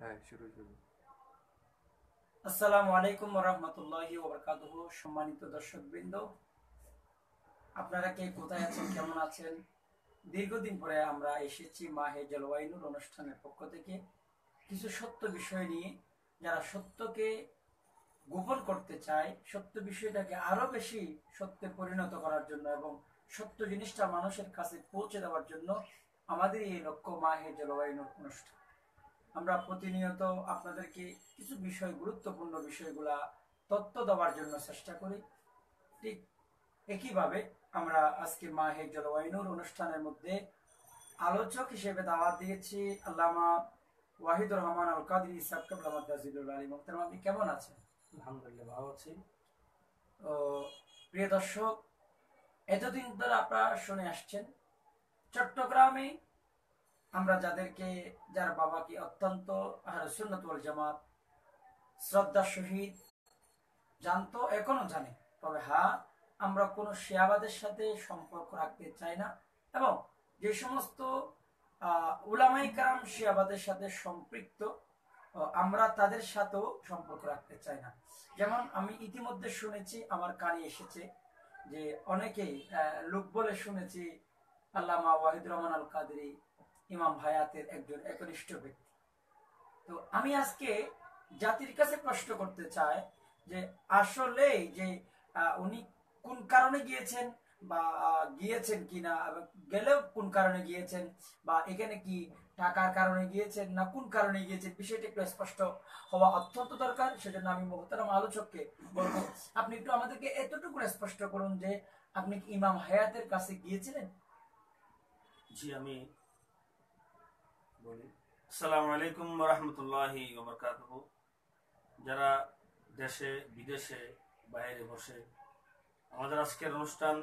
হ্যাঁ আসসালামু আলাইকুম রহমতুল্লাহি ওবরকাতুহ সম্মানিত দর্শকবৃন্দ। আপনারা কে, কোথায় আছেন, কেমন আছেন? দীর্ঘদিন পরে আমরা এসেছি মাহে অনুষ্ঠানের পক্ষ থেকে। কিছু সত্য বিষয় নিয়ে, যারা সত্যকে গোপন করতে চায়, সত্য বিষয়টাকে আরও বেশি সত্যে পরিণত করার জন্য এবং সত্য জিনিসটা মানুষের কাছে পৌঁছে দেওয়ার জন্য আমাদের এই লক্ষ্য মাহে জলবায়ুর অনুষ্ঠান। আমরা প্রতিনিয়ত আপনাদেরকে কিছু বিষয় গুরুত্বপূর্ণ বিষয়গুলা তত্ত্ব দেওয়ার জন্য চেষ্টা করি। ঠিক একইভাবে আমরা আজকে মাহে জলবায়ুর অনুষ্ঠানের মধ্যে আলোচক হিসেবে দাওয়াত দিয়েছি আল্লামা ওয়াহিদুর রহমান আল কাদির কাবলামাদ দাজিদুল আলী মোহতারাম। আপনি কেমন আছেন? আলহামদুলিল্লাহ ভালো আছি। তো প্রিয় দর্শক এতদিন ধরে আপনারা শুনে আসছেন চট্টগ্রামে আমরা যাদেরকে, যার বাবাকে অত্যন্ত সুন্নতুল জামাত শ্রদ্ধা সহিত জানতো, এখনও জানে। তবে হ্যাঁ আমরা কোনো শিয়াবাদের সাথে সম্পর্ক রাখতে চাই না। এবং যে সমস্ত উলামাই কারাম শিয়াবাদের সাথে সম্পৃক্ত আমরা তাদের সাথেও সম্পর্ক রাখতে চাই না। যেমন আমি ইতিমধ্যে শুনেছি, আমার কানে এসেছে যে অনেকেই লোক বলে শুনেছি, আল্লামা ওয়াহিদ রহমান আল কাদরি ইমাম ভায়াতের একজন একনিষ্ঠ ব্যক্তি। তো আমি আজকে জাতির কাছে প্রশ্ন করতে চাই যে আসলে যে উনি কোন কারণে গিয়েছেন বা গিয়েছেন কিনা গেলেও কোন কারণে গিয়েছেন বা এখানে কি টাকার কারণে গিয়েছেন না কোন কারণে গিয়েছেন, বিষয়টি একটু স্পষ্ট হওয়া অত্যন্ত দরকার। সেজন্য আমি মোহতারাম আলোচককে বলব, আপনি একটু আমাদেরকে এতটুকু স্পষ্ট করুন যে আপনি ইমাম হায়াতের কাছে গিয়েছিলেন? জি, আমি আসসালামু আলাইকুম রহমতুল্লাহি যারা দেশে, বিদেশে, বাইরে বসে আমাদের আজকের অনুষ্ঠান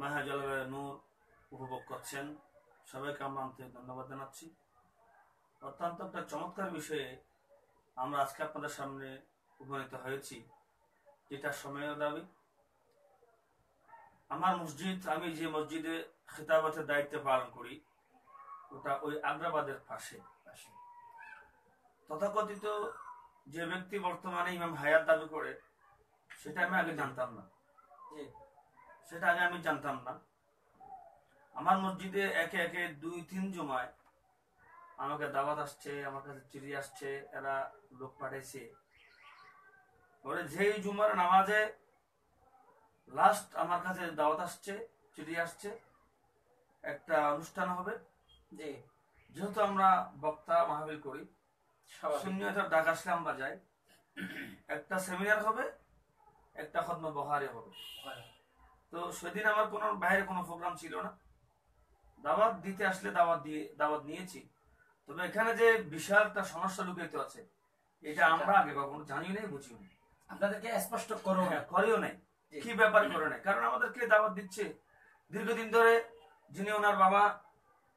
মাহা জলবায়ু নূর উপভোগ করছেন, সবাইকে আমরা আন্তরিক ধন্যবাদ জানাচ্ছি। অত্যন্ত একটা চমৎকার বিষয়ে আমরা আজকে আপনাদের সামনে উপনীত হয়েছি, যেটা সময়ের দাবি। আমার মসজিদ, আমি যে মসজিদে খেতাবতের দায়িত্ব পালন করি ওটা ওই আগ্রাবাদের পাশে। তথাকথিত যে ব্যক্তি বর্তমানে ইমাম হায়াত দাবি করে সেটা আমি আগে জানতাম না। সেটা আগে আমি জানতাম না। আমার মসজিদে একে একে দুই তিন জমায় আমাকে দাওয়াত আসছে আমার কাছে চিঠি আসছে এরা লোক পাঠাইছে। পরে যেই জুমার নামাজে লাস্ট আমার কাছে দাওয়াত আসছে চিঠি আসছে একটা অনুষ্ঠান হবে। জি যেহেতু আমরা বক্তা মাহবিল করি স্বাভাবিক। শূন্যতার ডাক আসলে আমরা যাই। একটা সেমিনার হবে একটা খতম বহারে হবে। তো সেদিন আমার কোনো বাইরে কোনো প্রোগ্রাম ছিল না। দাওয়াত দিতে আসলে দাওয়াত দিয়ে দাওয়াত নিয়েছি। তবে এখানে যে বিশাল একটা সমস্যা লুকিত আছে এটা আমরা আগে কখনো জানিও নাই বুঝিও নাই। আপনাদেরকে স্পষ্ট করুন হ্যাঁ, করেও নাই। কি ব্যাপার করে নাই? কারণ আমাদেরকে দাওয়াত দিচ্ছে? দীর্ঘদিন ধরে যিনি ওনার বাবা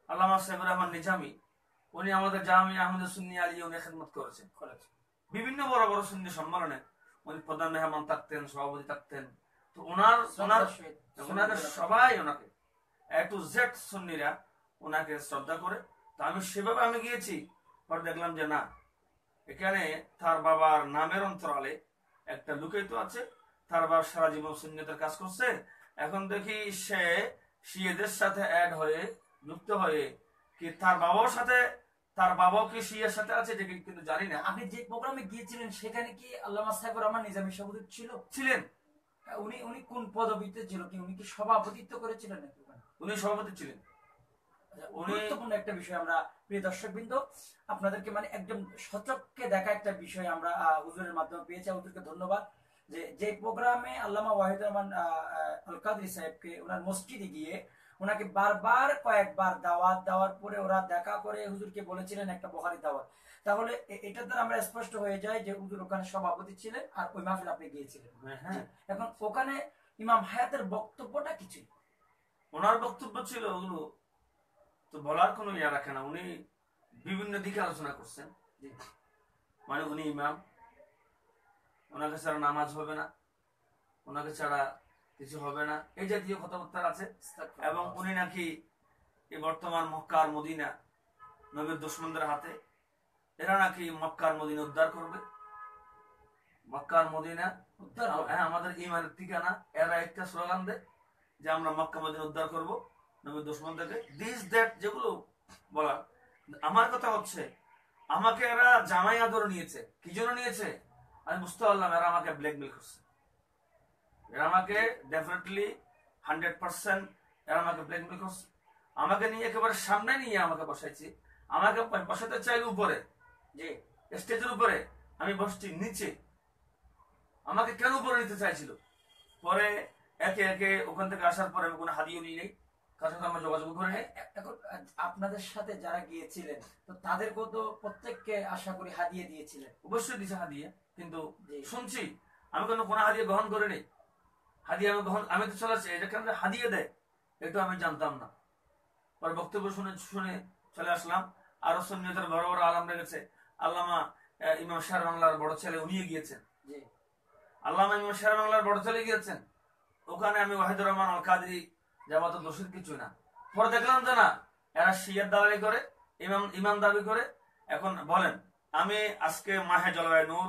আল্লামা সাহেবুর রহমান নিজামি উনি আমাদের জামি আহমদ সুন্নি আলী উনি খেদমত করেছেন বিভিন্ন বড় বড় সুন্নি সম্মেলনে উনি প্রধান মেহমান থাকতেন সভাপতি থাকতেন। তো ওনার ওনার ওনাকে সবাই ওনাকে এ টু জেড সুন্নিরা ওনাকে শ্রদ্ধা করে। তো আমি সেভাবে আমি গিয়েছি পরে দেখলাম যে না এখানে তার বাবার নামের অন্তরালে একটা লুকায়িত আছে তার বাবা সারা জীবন সুন্নিয়তের কাজ করছে। এখন দেখি সে শিয়েদের সাথে অ্যাড হয়ে যুক্ত হয়ে কি তার বাবার সাথে তার বাবাও কি শিয়ের সাথে আছে যে কিন্তু জানি না। আপনি যে প্রোগ্রামে গিয়েছিলেন সেখানে কি আল্লামা সাহেবুর রহমান নিজামী সভাপতি ছিল? ছিলেন। উনি উনি কোন পদবিতে ছিল কি? উনি কি সভাপতিত্ব করেছিলেন নাকি উনি সভাপতি ছিলেন। আচ্ছা, গুরুত্বপূর্ণ একটা বিষয় আমরা প্রিয় দর্শক আপনাদেরকে মানে একদম সচককে দেখা একটা বিষয় আমরা হুজুরের মাধ্যমে পেয়েছি। হুজুরকে ধন্যবাদ যে যে প্রোগ্রামে আল্লামা ওয়াহিদ রহমান আল কাদরি সাহেবকে ওনার মসজিদে গিয়ে ওনাকে বারবার কয়েকবার দাওয়াত দেওয়ার পরে ওরা দেখা করে হুজুরকে বলেছিলেন একটা বহারি দাওয়াত। তাহলে এটা দ্বারা আমরা স্পষ্ট হয়ে যায় যে হুজুর ওখানে সভাপতি ছিলেন আর ওই মাহফিল আপনি গিয়েছিলেন। হ্যাঁ এখন ওখানে ইমাম হায়াতের বক্তব্যটা কি ছিল? ওনার বক্তব্য ছিল ওগুলো তো বলার কোনো ইয়া রাখে না। উনি বিভিন্ন দিকে আলোচনা করছেন। মানে উনি ইমাম। ওনাকে ছাড়া নামাজ হবে না। ওনাকে ছাড়া কিছু হবে না। এই জাতীয় কথাবার্তা আছে। এবং উনি নাকি এই বর্তমান মক্কা আর মদিনা নবীর দুশ্মনদের হাতে এরা নাকি মক্কার মদিনা উদ্ধার করবে। মক্কার মদিনা হবে। হ্যাঁ আমাদের ইমানের ঠিকানা এরা একটা স্লোগান দেয় যে আমরা মক্কা মদিনা উদ্ধার করব নবী দুশ্মন থেকে দিস দ্যাট যেগুলো বলা আমার কথা হচ্ছে আমাকে এরা জামাই আদর নিয়েছে। কি জন্য নিয়েছে? আমি বুঝতে পারলাম এরা আমাকে ব্ল্যাকমেল করছে। এরা আমাকে ডেফিনেটলি হান্ড্রেড পার্সেন্ট এরা আমাকে ব্ল্যাকমেল করছে আমাকে নিয়ে একেবারে সামনে নিয়ে আমাকে বসাইছে। আমাকে বসাতে চাইলে উপরে জি স্টেজের উপরে আমি বসছি নিচে। আমাকে কেন উপরে নিতে চাইছিল? পরে একে একে ওখান থেকে আসার পরে আমি কোনো হাদিও নিই নেই। কার সাথে আমরা যোগাযোগ করে নেই। এখন আপনাদের সাথে যারা গিয়েছিলেন তো তাদেরকেও তো প্রত্যেককে আশা করি হাদিয়ে দিয়েছিলেন? অবশ্যই দিছে হাদিয়া কিন্তু শুনছি আমি কোনো কোনো হাদিয়া গ্রহণ করিনি। হাদিয়া আমি গ্রহণ আমি তো চলেছি এটা কেন হাদিয়ে দেয়? এটা আমি জানতাম না। পরে বক্তব্য শুনে শুনে চলে আসলাম। আরও সন্ন্যতের বড় বড় আলম গেছে আল্লামা ইমাম শাহ বাংলার বড় ছেলে উনিও গিয়েছেন। আল্লামা ইমাম শাহ বাংলার বড় ছেলে গিয়েছেন। ওখানে আমি ওয়াহিদুর রহমান আল কাদরি যাবত দোষের কিছু না। পরে দেখলাম যে না এরা শিয়ার দালালি করে ইমাম ইমাম দাবি করে। এখন বলেন আমি আজকে মাহে জলবায়ু নূর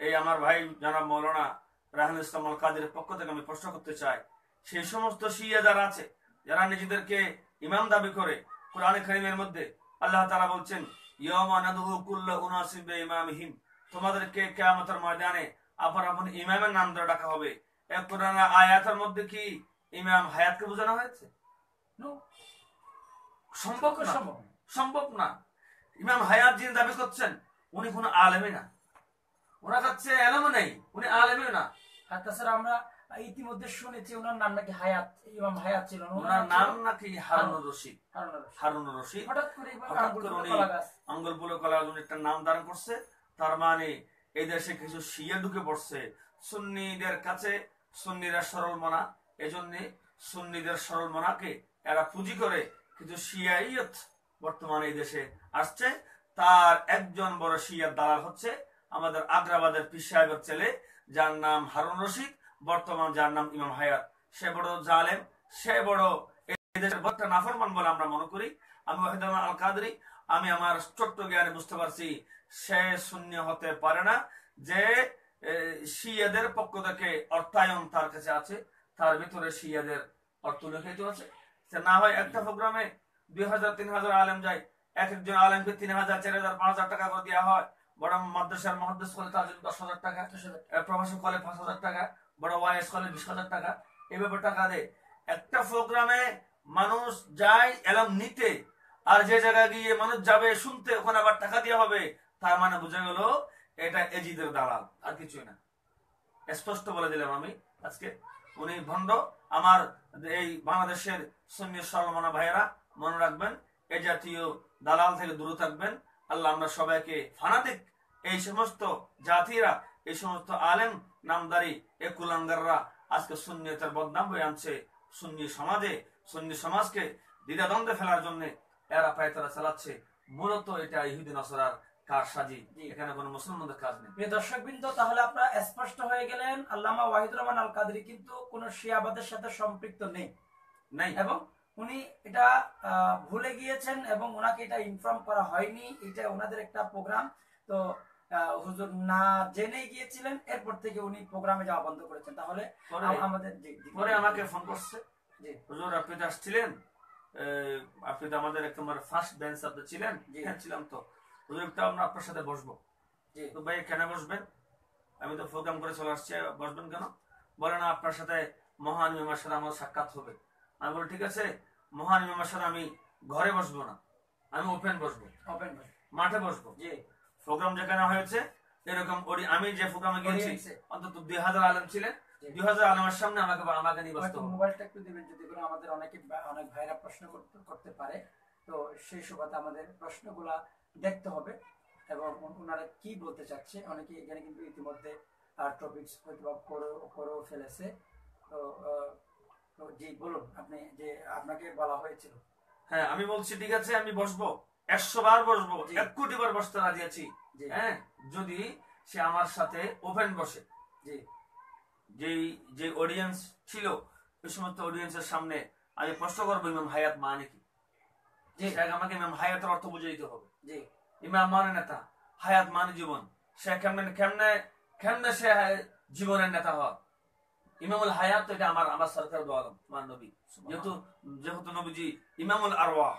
এই আমার ভাই জনাব মৌলানা ইসলাম আল কাদের পক্ষ থেকে আমি প্রশ্ন করতে চাই সেই সমস্ত শিয়া যারা আছে যারা নিজেদেরকে ইমাম দাবি করে কোরআন করিমের মধ্যে আল্লাহ তারা বলছেন ইমামহিম তোমাদেরকে কিয়ামতের ময়দানে আপন আপন ইমামের নাম ধরে ডাকা হবে। এ কোরআন আয়াতের মধ্যে কি ইমাম হায়াতকে বোঝানো হয়েছে? সম্ভব না। সম্ভব না। সম্ভব না। ইমাম হায়াত যিনি দাবি করছেন উনি কোনো আলেমই না। ওনার কাছে এলেমও নেই উনি আলেমই না। আর তাছাড়া আমরা ইতিমধ্যে শুনেছি ওনার নাম নাকি হায়াত ইমাম হায়াত ছিল ওনার নাম নাকি হারুনুর রশিদ। হারুন রশিদ। হঠাৎ করে আঙ্গুল কলা একটা নাম ধারণ করছে। তার মানে এই দেশে কিছু শিয়া ঢুকে পড়ছে। সুন্নিদের কাছে সুন্নিরা সরল মনা। এজন্য সুন্নিদের সরল মনাকে এরা পুঁজি করে কিছু শিয়াইয়ত বর্তমানে এই দেশে আসছে। তার একজন বড় শিয়ার দালাল হচ্ছে। আমাদের আগ্রাবাদের পিস সাহেবের ছেলে যার নাম হারুন রশিদ, বর্তমান যার নাম ইমাম হায়াত। সে বড় জালেম, সে বড় নাফরমান বলে আমরা মনে করি। আমি আল কাদরি আমি আমার ছোট্ট জ্ঞানে বুঝতে পারছি, সে শূন্য হতে পারে না যে শিয়াদের পক্ষ থেকে অর্থায়ন তার কাছে আছে, তার ভিতরে শিয়াদের অর্থ লিখিত আছে। না হয় একটা প্রোগ্রামে দুই হাজার, তিন হাজার আলেম যায়, এক একজন আলেমকে তিন হাজার, চার হাজার, পাঁচ হাজার টাকা করে দেওয়া হয়। বড় মাদ্রাসার মহাদ্দেশ করলে তার জন্য দশ হাজার টাকা। প্রভাষক কলে পাঁচ হাজার টাকা বড় ওয়াইএস কলে বিশ হাজার টাকা এভাবে টাকা দেয় একটা প্রোগ্রামে মানুষ যায়, এলাম নিতে, আর যে জায়গায় গিয়ে মানুষ যাবে, শুনতে, ওখানে আবার টাকা দেওয়া হবে, তার মানে বোঝা গেল এটা এজিদের দালাল, আর কিছুই না স্পষ্ট বলে দিলাম আমি, আজকে উনি ভণ্ড, আমার এই বাংলাদেশের সৈন্য সলমানা ভাইয়েরা, মনে রাখবেন, এ জাতীয় দালাল থেকে দূরে থাকবেন, আল্লাহ আমরা সবাইকে ফানাতিক এই সমস্ত জাতিরা এই সমস্ত আলেম নামদারি এ কুলাঙ্গাররা আজকে সুন্নিয়তের বদনাম হয়ে আনছে। সুন্নি সমাজে সুন্নি সমাজকে দ্বিধাদ্বন্দ্বে ফেলার জন্য এরা পায়তারা চালাচ্ছে। মূলত এটা ইহুদিন আসরার কার সাজি এখানে কোনো মুসলমানদের কাজ নেই। প্রিয় দর্শকবৃন্দ তাহলে আপনারা স্পষ্ট হয়ে গেলেন আল্লামা ওয়াহিদুর রহমান আল কাদরি কিন্তু কোন শিয়াবাদের সাথে সম্পৃক্ত নেই। নাই। এবং উনি এটা আহ, ভুলে গিয়েছেন এবং ওনাকে এটা ইনফর্ম করা হয়নি। এটা ওনাদের একটা প্রোগ্রাম তো হুজুর না জেনে গিয়েছিলেন এরপর থেকে উনি প্রোগ্রামে যাওয়া বন্ধ করেছেন। তাহলে আমাদের। পরে আমাকে ফোন করছে। হুজুর আপনি তো আসছিলেন আপনি তো আমাদের একদম ফার্স্ট বেঞ্চ আপনি ছিলেন। হ্যাঁ ছিলাম তো। হুজুর একটু আমরা আপনার সাথে বসবো। তো ভাই কেন বসবেন? আমি তো প্রোগ্রাম করে চলে আসছি বসবেন কেন? বলে না আপনার সাথে মহান ইমামের সাথে আমার সাক্ষাৎ হবে। আমি বলি ঠিক আছে মহান ইমামের সাথে আমি ঘরে বসবো না আমি ওপেন বসবো। ওপেন মাঠে বসবো? জি। প্রোগ্রাম যেখানে হয়েছে এরকম ওরি- আমি যে প্রোগ্রামে গিয়েছি অন্তত দুই হাজার আলেম ছিলেন। দুই হাজার আলেমের সামনে আমাকে আমাকে নিয়ে বসতে মোবাইলটা একটু দিবেন যদি করে আমাদের অনেকে অনেক ভাইরা প্রশ্ন করতে পারে তো সেই সুবাদে আমাদের প্রশ্নগুলা দেখতে হবে এবং ওনারা কি বলতে চাচ্ছে অনেকে এখানে কিন্তু ইতিমধ্যে টপিকস হয়তো বা করেও করেও ফেলেছে। তো জি বলুন আপনি যে আপনাকে বলা হয়েছিল। হ্যাঁ আমি বলছি ঠিক আছে আমি বসবো। একশো বার বসবো এক কোটি বার বসতে রাজি আছি। হ্যাঁ যদি সে আমার সাথে ওপেন বসে। যেই যে অডিয়েন্স ছিল ওই সমস্ত অডিয়েন্সের সামনে আমি প্রশ্ন করব ইমাম হায়াত মানে কি? আমাকে ইমাম হায়াতের অর্থ বুঝে দিতে হবে। ইমাম মানে নেতা হায়াত মানে জীবন। সে কেমনে কেমনে কেমনে সে জীবনের নেতা হয়? ইমামুল হায়াত এটা আমার আমার সরকার দোয়া আমার নবী। যেহেতু যেহেতু নবীজি ইমামুল আরওয়া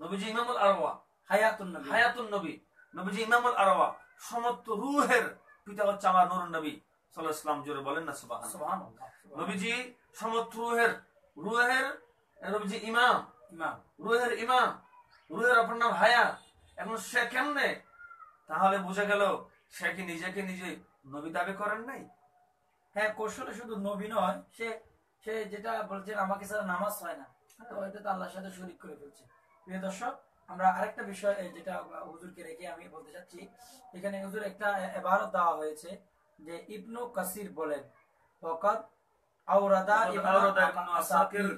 নবীজি ইমামুল আরওয়া হায়াতুন নবী। হায়াতুন নবী। নবীজি ইমামুল আরওয়া সমস্ত রুহের পিতা হচ্ছে আমার নুরুন নবী সাল্লাল্লাহু আলাইহি ওয়াসাল্লাম জোরে বলেন না সুবহানাল্লাহ। সুবহানাল্লাহ নবীজি সমস্ত রুহের রুহের নবীজি ইমাম ইমাম। রুহের ইমাম রুহের অপর নাম হায়াত এখন সে কেমনে? তাহলে বুঝে গেল সে কি নিজেকে নিজে নবী দাবি করেন নাই? হ্যাঁ কৌশলে শুধু নবী নয় সে সে যেটা বলছেন আমাকে ছাড়া নামাজ হয় না। তো এটা তো আল্লাহর সাথে শরীক করে ফেলছে। প্রিয় দর্শক আমরা আরেকটা বিষয় যেটা হুজুরকে রেখে আমি বলতে চাচ্ছি। এখানে হুজুর একটা এবারও দেওয়া হয়েছে যে ইবনু কাসির বলেন ফকাত আওরাদা আওরাদা ইবনু আসাকির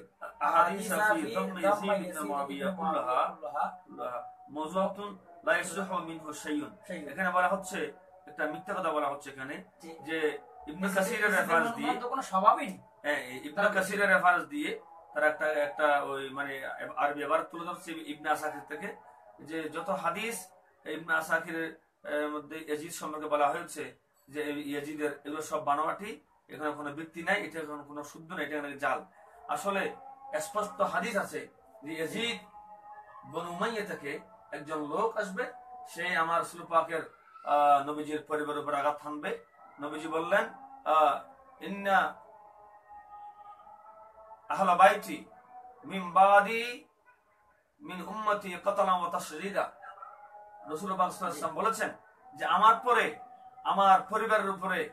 আহাদিস ফি দম ইয়াজিদ ইবনে মুআবিয়া কুল্লাহা। লা ইয়াসহু মিনহু শাইউন। এখানে বলা হচ্ছে একটা মিথ্যা কথা বলা হচ্ছে এখানে যে ইবনে কাসিরের রেফারেন্স দিয়ে কোনো স্বভাবই হ্যাঁ ইবনে কাসিরের রেফারেন্স দিয়ে তারা একটা একটা ওই মানে আরবি আবার তুলে ধরছে ইবনে আসাকির থেকে যে যত হাদিস ইবনে আসাকিরের আহ, মধ্যে ইয়াজিদ সম্পর্কে বলা হয়েছে যে ইয়াজিদের এগুলো সব বানোয়াটি এখানে কোনো ব্যক্তি নাই এটা কোনো কোনো শুদ্ধ নাই এটা এখানে জাল। আসলে স্পষ্ট হাদিস আছে যে ইয়াজিদ বনু উমাইয়া থেকে একজন লোক আসবে সে আমার রাসূল পাকের আহ, নবীজির পরিবারের উপর আঘাত হানবে। নবীজি বললেন আহ, ইন্না আহলা বাইতি মিন বাদি মিন উম্মতি কতলা ওয়া তাশরীদা রাসূলুল্লাহ সাল্লাল্লাহু বলেছেন যে আমার পরে, আমার পরিবারের উপরে,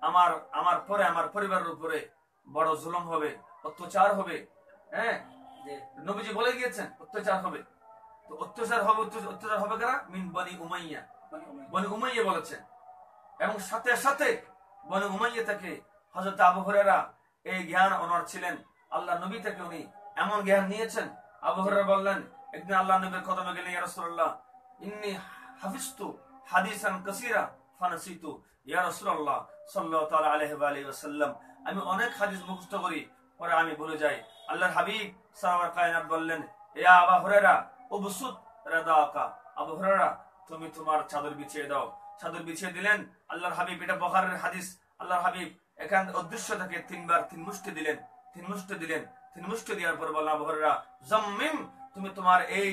আমার আমার পরে, আমার পরিবারের উপরে বড় জুলুম হবে, অত্যাচার হবে হ্যাঁ? নবীজি বলে গিয়েছেন, অত্যাচার হবে। তো অত্যাচার হবে, অত্যাচার- হবে কারা? মিন বনি উমাইয়া। বনি উমাইয়া বলেছেন। এবং সাথে সাথে বনি উমাইয়া থেকে হযরত আবু এই জ্ঞান ওনার ছিলেন। আল্লাহ নবী থেকে উনি এমন জ্ঞান নিয়েছেন। আবু হুরায়রা বললেন একদিন আল্লাহ নবীর কদমে গেলেন ইয়া রাসূলুল্লাহ, ইন্নী হাফিজতু হাদিসান আমি অনেক হাদিস মুখস্থ করি, পরে আমি ভুলে যাই। আল্লাহর হাবিব কায়নাত বললেন আবু আবু তুমি তোমার চাদর বিছিয়ে দাও। চাদর বিছিয়ে দিলেন, আল্লাহর হাবিব, এটা বখারের হাদিস। আল্লাহর হাবিব এখান অদৃশ্য থেকে তিনবার তিন মুষ্টি দিলেন। তিন মুষ্টি দিলেন। তিন মুষ্টি দেওয়ার পর বললাম আবু হুরায়রা জাম্মিম, তুমি তোমার এই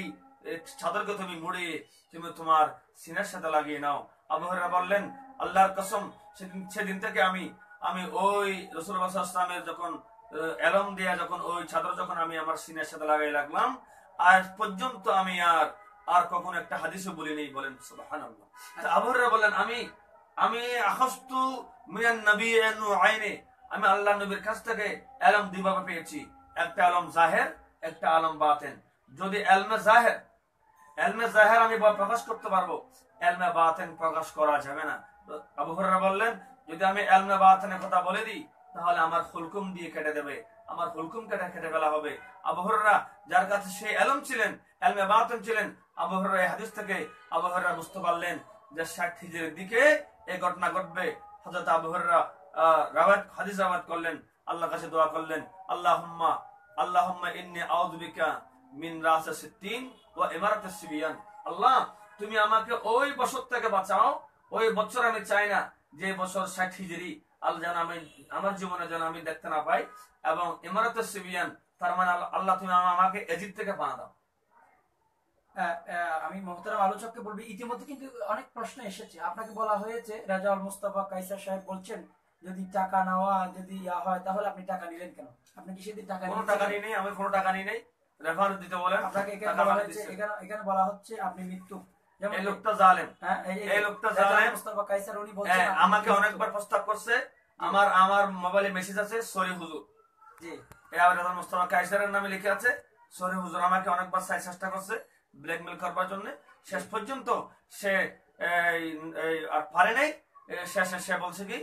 চাদরকে তুমি মুড়িয়ে তুমি তোমার সিনার সাথে লাগিয়ে নাও। আবু বললেন, আল্লাহর কসম, সেদিন সেদিন থেকে আমি আমি ওই রসুল্লাহ ইসলামের যখন এলম দিয়া, যখন ওই চাদর যখন আমি আমার সিনের সাথে লাগাই লাগলাম, আজ পর্যন্ত আমি আর আর কখনো একটা হাদিসও বলেন। সুবহানাল্লাহ। তা আবু হুরায়রা বললেন, আমি আমি আখস্তু মিনান নবী আইনে আমি আল্লাহ নবীর কাছ থেকে এলম দুইভাবে পেয়েছি। একটা আলম জাহের, একটা আলম বাতেন। যদি এলমে জাহের এলমে জাহের আমি প্রকাশ করতে পারব। এলমে বাতেন প্রকাশ করা যাবে না। আবু বললেন, যদি আমি এলমে বাতেনের কথা বলে দিই, তাহলে আমার হুলকুম দিয়ে কেটে দেবে। আমার হুলকুম কেটে কেটে ফেলা হবে। আবু যার কাছে সেই এলম ছিলেন, এলমে বাতেন ছিলেন, আবু এই হাদিস থেকে আবু বুঝতে পারলেন যে ষাট হিজের দিকে এই ঘটনা ঘটবে। হযরত আবু রাওয়াত হাদিস রাওয়াত করলেন কাছে দোয়া করলেন ইন্নী মিন আল্লাহ, তুমি আমাকে ওই বছর থেকে বাঁচাও, ওই বছর আমি চাই না যে বছর ষাট আল্লাহ যেন আমি, আমার জীবনে যেন আমি দেখতে না পাই, এবং ইমারত সিবিয়ান, তার মানে আল্লাহ- তুমি আমাকে এজিদ থেকে পানা দাও। আমি মহতারাম আলোচককে বলবি, ইতিমধ্যে কিন্তু অনেক প্রশ্ন এসেছে। আপনাকে বলা হয়েছে, রাজাউল মুস্তাফা কাইসার সাহেব বলছেন যদি টাকা নেওয়া যদি ইয়া হয় তাহলে আপনি টাকা নিলেন কেন? আপনি কি সেদিন টাকা কোনো টাকা নেই আমি কোনো টাকা নিয়ে নেই। রেফারেন্স দিতে বলেন আপনাকে এখানে বলা হচ্ছে এখানে এখানে বলা হচ্ছে আপনি মৃত্যু। এই লোকটা জালেম। হ্যাঁ, এই- লোকটা জালেম। মুস্তাফা কাইসার উনি বলছেন হ্যাঁ, আমাকে অনেকবার প্রস্তাব করছে। আমার আমার মোবাইলে মেসেজ আছে সরি হুজুর। জি। এই আবেদন মোস্তফা কাইসারের নামে লিখে আছে সরি হুজুর আমাকে অনেকবার সাই চেষ্টা করছে ব্ল্যাকমেল করবার জন্য। শেষ পর্যন্ত সে আর পারে নাই। শেষে সে বলছে কি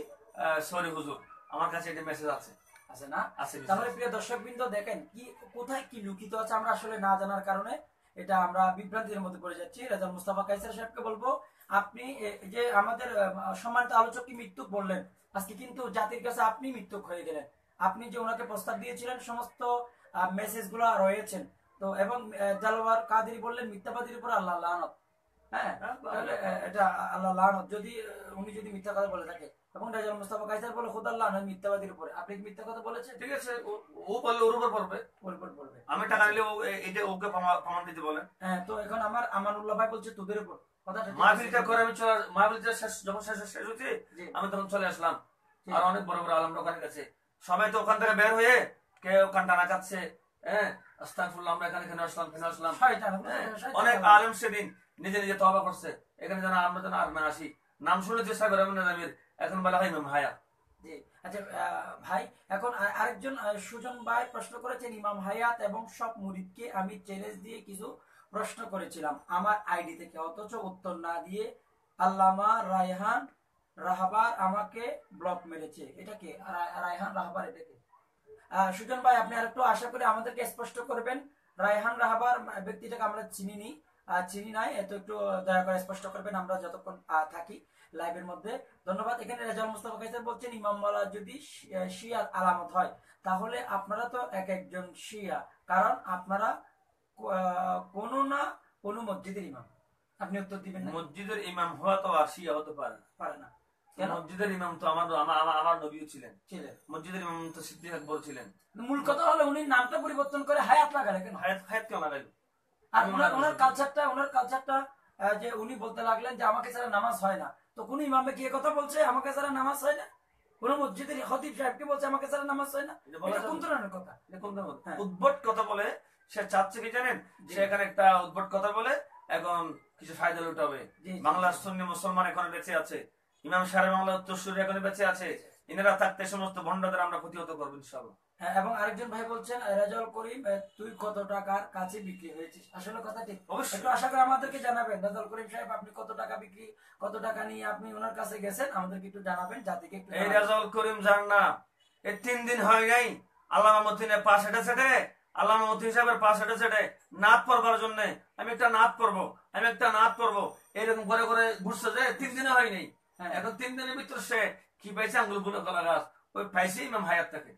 সরি হুজুর আমার কাছে এটা মেসেজ আছে। আছে না? আছে তাহলে প্রিয় দর্শক বিন্দু দেখেন কি কোথায় কি লুকিত আছে আমরা আসলে না জানার কারণে এটা আমরা বিভ্রান্তির মধ্যে পড়ে যাচ্ছি। রাজা মুস্তাফা কাইসার সাহেবকে বলব আপনি যে আমাদের সম্মানিত আলোচক কি মৃত্যুক বললেন আজকে কিন্তু জাতির কাছে আপনি মৃত্যুক হয়ে গেলেন। আপনি যে ওনাকে প্রস্তাব দিয়েছিলেন সমস্ত মেসেজগুলো রয়েছেন। তো এবং জালোয়ার কাদেরি বললেন মিথ্যাবাদীর উপর আল্লাহ লানত। হ্যাঁ? এটা আল্লাহ লানত। যদি উনি যদি মিথ্যা কথা বলে থাকে এবং রাজাল মুস্তাফা কাইসার বলে খুদার লানত মিথ্যাবাদীর উপরে। আপনি কি মিথ্যা কথা বলেছেন? ঠিক আছে ও- বললে ওর উপর পড়বে। ওর উপর বলবে আমি টাকা নিলে এটা ওকে প্রমাণ দিতে বলে। হ্যাঁ তো এখন আমার আমানুল্লাহ ভাই বলছে তোদের উপর? মাহফিলটা করে আমি চলে মাহফিলটা শেষ যখন শেষ শেষ হচ্ছে আমি তখন চলে আসলাম। আর অনেক বড় বড় আলমরা ওখানে গেছে সবাই তো ওখান থেকে বের হয়ে কেউ ওখান টানা যাচ্ছে হ্যাঁ? আস্তাগফিরুল্লাহ আমরা এখানে এখানে আসলাম এখানে আসলাম। হ্যাঁ। অনেক আলেম সেদিন নিজে নিজে তবা করছে। এখানে যেন আমরা যেন আর না আসি। নাম শুনে চেষ্টা করে আমি নামির এখন বেলা হয় আচ্ছা ভাই, এখন আরেকজন সুজন ভাই প্রশ্ন করেছেন, ইমাম হায়াত এবং সব মুরিদকে আমি চ্যালেঞ্জ দিয়ে কিছু প্রশ্ন করেছিলাম। আমার আইডি থেকে, অথচ উত্তর না দিয়ে আল্লামা রায়হান রাহাবার আমাকে ব্লক মেরেছে। রায়হান সুজন ভাই, আপনি আরেকটু আশা করি আমাদেরকে স্পষ্ট করবেন। রায়হান রাহাবার ব্যক্তিটাকে আমরা চিনি চিনি নাই, এত একটু দয়া করে স্পষ্ট করবেন, আমরা যতক্ষণ থাকি। লাইভের মধ্যে। ধন্যবাদ। এখানে রেজাল মুস্তাফা কাইসার বলছেন ইমামবালা যদি শি- আহ, শিয়ার আলামত হয় তাহলে আপনারা তো এক একজন শিয়া। কারণ আপনারা কোনো না কোনো মসজিদের ইমাম। আপনি উত্তর দিবেন মসজিদের ইমাম হওয়া তো আর শিয়া হতে পারে পারে না। কেন? মসজিদের ইমাম তো আমার আমার নবীও ছিলেন। ছিলেন। মসজিদের ইমাম তো সিদ্দিক আকবর ছিলেন। মূল কথা হলো উনি নামটা পরিবর্তন করে হায়াত লাগালে কেন? হায়াত হায়াত লাগাইল আর ওনার ওনার কালচারটা ওনার কালচারটা যে উনি বলতে লাগলেন যে আমাকে ছাড়া নামাজ হয় না। তো কোন ইমামে কি কথা বলছে? আমাকে ছাড়া নামাজ হয় না? কোন মসজিদের খতিব সাহেবকে বলছে আমাকে ছাড়া নামাজ হয় না? এটা কোন ধরনের কথা? কোন ধরনের? হ্যাঁ। উদ্ভট কথা বলে সে চাচ্ছে কি জানেন? সে এখানে একটা উদ্ভট কথা বলে এখন কিছু ফায়দা লুটাবে। বাংলার জি। মুসলমান এখনও বেঁচে আছে। ইমাম সাহেব বাংলা উত্তর উত্তরসূরি এখন বেঁচে আছে। ইনারা থাকতে সমস্ত ভণ্ডদের আমরা প্রতিহত করব ইনশাআল্লাহ। হ্যাঁ, এবং আরেকজন ভাই বলছেন রেজাল করিম তুই কত টাকার কাছে বিক্রি হয়েছিস? আসলে কথা ঠিক। অবশ্যই। একটু আশা করে আমাদেরকে জানাবেন। রেজাল করিম সাহেব আপনি কত টাকা বিক্রি কত টাকা নিয়ে আপনি ওনার কাছে গেছেন? আমাদেরকে একটু জানাবেন জাতিকে একটু এই। রাজাউল করিম জান না এই তিন দিন হয়ে নাই আল্লামা মতিনের পাশ হেঁটে সেটে আল্লামা মতি সাহেবের পাশ হেঁটে সেটে নাচ পড়বার জন্য আমি একটা নাচ পড়ব আমি একটা নাচ পড়ব। এরকম করে করে ঘুরছে যে তিন দিনে হয় নাই হ্যাঁ। এখন তিন দিনের ভিতর সে কি পাইছে? আঙ্গুলগুলো কলা গাছ। ওই পাইছে ইমাম হায়াত থেকে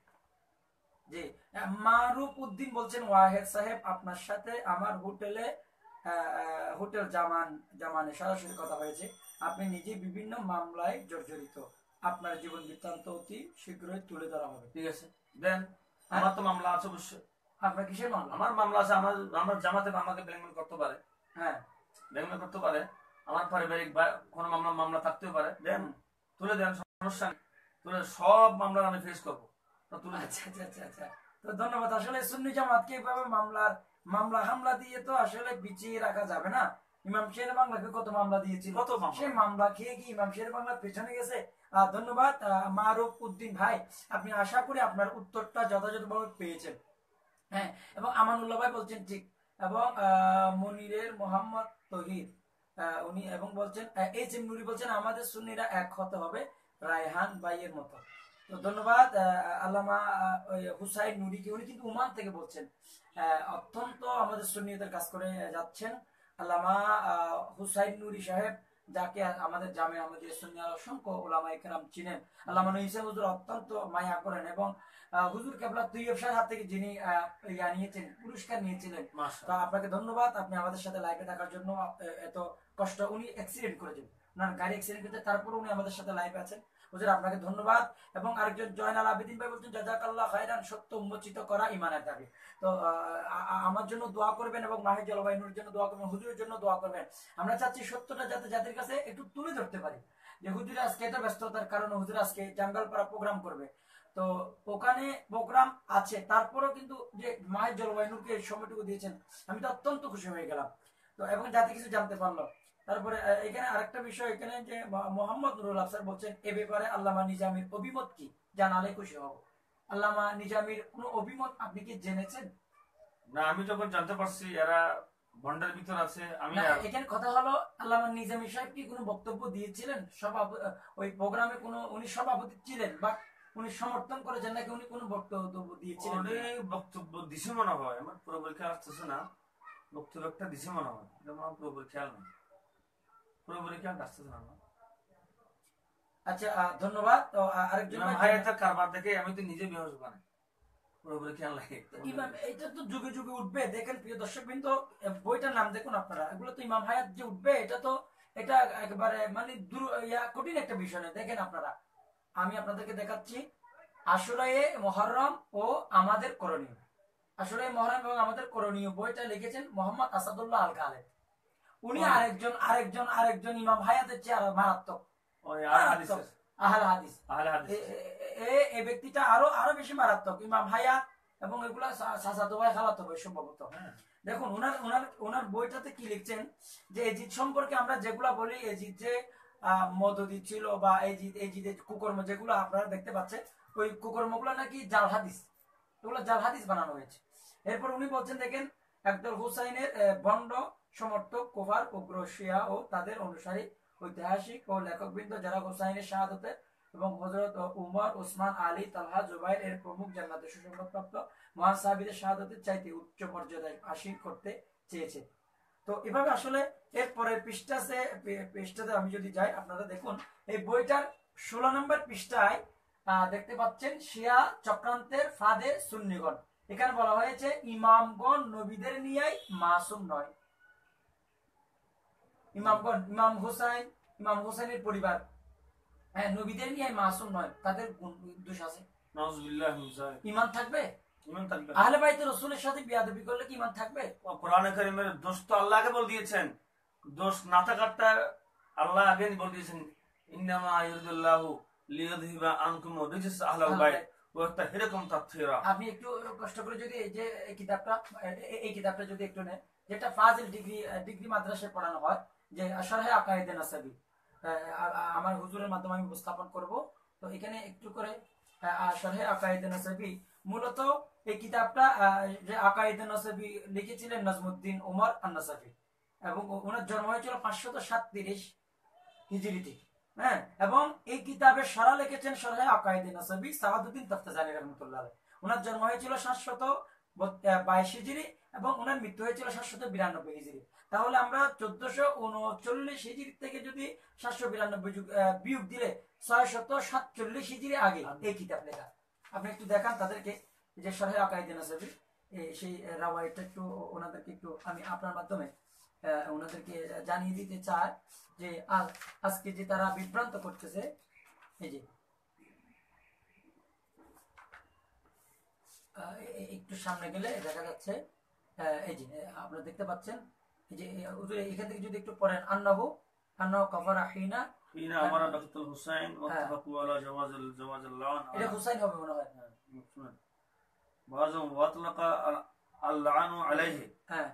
জি মারুফ উদ্দিন বলছেন ওয়াহেদ সাহেব আপনার সাথে আমার হোটেলে হোটেল জামান জামানে সরাসরি কথা হয়েছে। আপনি নিজে বিভিন্ন মামলায় জর্জরিত। আপনার জীবন বৃত্তান্ত অতি শীঘ্রই তুলে ধরা হবে। ঠিক আছে। দেন আমার তো মামলা আছে অবশ্যই। আপনার কিসের মামলা? আমার মামলা আছে আমার আমার জামাতে আমাকে ব্ল্যাকমেল করতে পারে। হ্যাঁ। ব্ল্যাকমেল করতে পারে। আমার পারিবারিক বা কোনো মামলা মামলা থাকতেও পারে। দেন তুলে দেন সমস্যা তুলে সব মামলা আমি ফেস করব। আচ্ছা আচ্ছা আচ্ছা তো ধন্যবাদ। আসলে সুন্নি জামাতকে এভাবে মামলার মামলা হামলা দিয়ে তো আসলে পিছিয়ে রাখা যাবে না। ইমাম শের বাংলাকে কত মামলা দিয়েছিল? কত সে মামলা খেয়ে কি ইমাম শের বাংলা পেছনে গেছে? ধন্যবাদ। মারুফ উদ্দিন ভাই আপনি আশা করি আপনার উত্তরটা যথাযথভাবে পেয়েছেন। হ্যাঁ এবং আমানুল্লাহ ভাই বলছেন ঠিক। এবং আহ, মনিরের মোহাম্মদ তহিদ আহ, উনি এবং বলছেন এইচ এম নুরি বলছেন আমাদের সুন্নিরা এক হতে হবে রায়হান ভাইয়ের মতো। তো ধন্যবাদ আল্লামা হুসাইন নুরিকে উনি কিন্তু উমান থেকে বলছেন। অত্যন্ত আমাদের সুন্নিয়তের কাজ করে যাচ্ছেন। আল্লামা হুসাইন নুরি সাহেব যাকে আমাদের জামে আমাদের সুন্নিয়ার অসংখ্য ওলামা একরাম চিনেন। আল্লামা নঈসা হুজুর অত্যন্ত মায়া করেন এবং হুজুর কেবলা তুই হাত থেকে যিনি ইয়া নিয়েছেন পুরস্কার নিয়েছিলেন। তো আপনাকে ধন্যবাদ আপনি আমাদের সাথে লাইভে থাকার জন্য এত কষ্ট উনি অ্যাক্সিডেন্ট করেছেন। ওনার গাড়ি অ্যাক্সিডেন্ট করেছে তারপর উনি আমাদের সাথে লাইভে আছেন। হুজুর, আপনাকে ধন্যবাদ। এবং আরেকজন জয়নাল আবেদিন ভাই বলছেন জাজাকাল্লাহ খায়রান, সত্য উন্মোচিত করা ইমানের দাবি। তো আমার জন্য দোয়া করবেন এবং মাহের জলবায়ুর জন্য দোয়া করবেন, হুজুরের জন্য দোয়া করবেন। আমরা চাচ্ছি সত্যটা যাতে জাতির কাছে একটু তুলে ধরতে পারি, যে হুজুর আজকে এটা ব্যস্ততার কারণে হুজুর আজকে জাঙ্গালপাড়া প্রোগ্রাম করবে। তো, ওখানে প্রোগ্রাম আছে, তারপরেও কিন্তু যে মায়ের জলবায়ুকে সময়টুকু দিয়েছেন, আমি তো অত্যন্ত খুশি হয়ে গেলাম। তো, এবং যাতে কিছু জানতে পারল। তারপরে এখানে আরেকটা বিষয় এখানে যে মোহাম্মদ নুরুল আফসার বলছেন এ ব্যাপারে আল্লামা নিজামির অভিমত কি? জানালে খুশি হব আল্লামা নিজামির কোনো অভিমত আপনি কি জেনেছেন? না আমি যখন জানতে পারছি এরা ভন্ডের ভিতর আছে আমি এখানে কথা হলো আল্লামা নিজামী সাহেব কি কোনো বক্তব্য দিয়েছিলেন? সভাপতি ওই প্রোগ্রামে কোনো উনি সভাপতি ছিলেন বা উনি সমর্থন করেছেন নাকি উনি কোনো বক্তব্য দিয়েছিলেন? অনেক বক্তব্য দিছে মনে হয় আমার পুরোপুরি খেয়াল আসতেছে না। বক্তব্য একটা দিছে মনে হয় এটা আমার পুরোপুরি খেয়াল নেই। পুরোপুরি আসতেছে না আচ্ছা ধন্যবাদ। তো আরেকজন হায়াতের কারবার দেখে আমি তো নিজে বেহস পুরোপুরি ইমাম এটা তো যুগে যুগে উঠবে। দেখেন প্রিয় দর্শক বিন্দু বইটার নাম দেখুন আপনারা। এগুলো তো ইমাম হায়াত যে উঠবে এটা তো এটা একেবারে মানে কঠিন একটা বিষয় দেখেন আপনারা। আমি আপনাদেরকে দেখাচ্ছি আশুরায়ে মহরম ও আমাদের করণীয়। আশুরায়ে মহরম এবং আমাদের করণীয়। বইটা লিখেছেন মোহাম্মদ আসাদুল্লাহ আল কালেদ উনি। আরেকজন আরেকজন আরেকজন ইমাম। হায়াতের মারাত্মক। আর আহাল হাদিস। এ- ব্যক্তিটা আরও আরও বেশি মারাত্মক। ইমাম হায়াত এবং এগুলা সাসাতো ভাই খালাতো ভাই সম্ভবত। হ্যাঁ। দেখুন ওনার ওনার ওনার বইটাতে কি লিখছেন? যে এজিদ সম্পর্কে আমরা যেগুলা বলি এজিদ যে আহ, মদদি ছিল বা এজিদ এজিদের কুকর্ম যেগুলো আপনারা দেখতে পাচ্ছেন ওই কুকর্ম কুকর্মগুলো নাকি জাল হাদিস। এগুলো জাল হাদিস বানানো হয়েছে। এরপর উনি বলছেন দেখেন একদল হুসাইনের বন্ড সমর্থক কুফার উগ্র শিয়া ও তাদের অনুসারী, ঐতিহাসিক ও লেখকবৃন্দ যারা হুসাইনের শাহাদতের এবং হজরত উমর ওসমান আলী, তালহা, জুবাইর এর প্রমুখ জান্নাতে সুসংবাদপ্রাপ্ত মহান সাহাবিদের শাহাদতের চাইতে উচ্চ মর্যাদায় হাসিল করতে চেয়েছে। তো এভাবে আসলে এর পরের পৃষ্ঠাতে পৃষ্ঠাতে আমি যদি যাই, আপনারা দেখুন, এই বইটার ষোলো নম্বর পৃষ্ঠায় দেখতে পাচ্ছেন শিয়া চক্রান্তের ফাঁদে সুন্নিগণ। এখানে বলা হয়েছে, ইমামগণ নবীদের নিয়েই মাসুম নয়। ইমামগণ ইমাম হুসাইন ইমাম হুসাইনের পরিবার। হ্যাঁ নবীদের নিয়ে মাসুম নয় তাদের দোষ আছে। মিন ইমান থাকবে? আহলে বাইতে রসুলের সাথে বিয়াদবি করলে কি ইমান থাকবে? কোরআনে কারিমের দোষ তো আল্লাহকে বল দিয়েছেন। দোষ না থাকারটা আল্লাহ আগে বল দিয়েছেন। ইন্নামা ইউরিদুল্লাহু লিইয়ুযহিবা আনকুম রিজস আহলাল বাইত ওয়া তাহিরাকুম তাতহীরা আপনি একটু কষ্ট করে যদি এই যে এই কিতাবটা এই কিতাবটা যদি একটু নেন যেটা ফাজিল ডিগ্রি ডিগ্রি মাদ্রাসায় পড়ানো হয় যে শরহে আকায়েদে নাসাবি আহ, আ- আ- আমার হুজুরের মাধ্যমে আমি উপস্থাপন করব। তো এখানে একটু করে আহ, শরহে আকায়েদে নাসাবি মূলত এই কিতাবটা যে আকায়েদে নাসাবি লিখেছিলেন নাজমুদ্দিন ওমর আন্নাসাফি। এবং ওনার জন্ম হয়েছিল পাঁচশত সাতত্রিশ হিজরিতে হ্যাঁ এবং এই কিতাবের সারা লিখেছেন সরহে আকায়েদে নাসাবি সাহাদুদ্দিন তফতাজানি রহমতুল্লাহ। ওনার জন্ম হয়েছিল সাতশত বাইশ হিজড়ি এবং ওনার মৃত্যু হয়েছিল সাতশত বিরানব্বই হিজড়ি তাহলে আমরা চোদ্দশো উনচল্লিশ হিজড়ি থেকে যদি সাতশো বিরানব্বই বিয়োগ দিলে ছয় সাতচল্লিশ হিজড়ি আগে, এই কিতাব লেখা। আপনি একটু দেখান তাদেরকে যে সরহে আকাইদিন আসাবি সেই রাওয়াইটা একটু ওনাদেরকে একটু আমি আপনার মাধ্যমে ওনাদেরকে জানিয়ে দিতে চাই যে আজ- আজকে যে তারা বিভ্রান্ত করতেছে, এই যে আহ, এ- এ- একটু সামনে গেলে দেখা যাচ্ছে এই যে আপনারা দেখতে পাচ্ছেন এই যে এখান থেকে যদি একটু পড়েন আন্নাহু আন্নাহু কাফারা হিনা হিনা আমারা বাকাতুল হুসাইন ওয়া তাফাকু আলা জাওয়াজুল জাওয়াজুল লান এটা হুসাইন হবে মনে হয় শুনেন। ওয়াতলাকা আল্লানু আলাইহি। হ্যাঁ।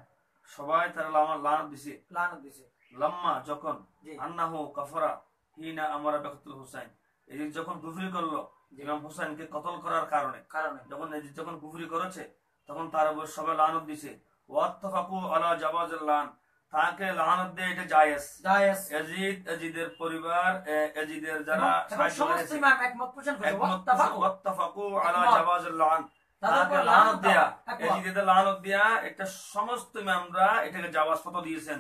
সবাই তারা লামা লান দিছে। লানত দিছে। লাম্মা যখন আন্নাহু কাফারা হিনা আমারা বাকাতুল হুসাইন এই যে যখন কুফরি করল ইমাম হুসাইনকে কতল করার কারণে কারণে। যখন যখন কুফরি করেছে তখন তার উপর সবাই লানত দিছে। ওয়াত্তাফাকু আলা জাওয়াজুল লান তাকে লানত দিয়ে এটা জায়েজ। জায়েজ। এজিদ এজিদের পরিবার ইয়াজিদের এজিদের যারা সমস্ত ইমাম একমত পোষণ করে ওয়াত্তাফাকু। আলা। জাওয়াজুল লান। একটা সমস্ত ইমামরা এটাকে ফতো দিয়েছেন।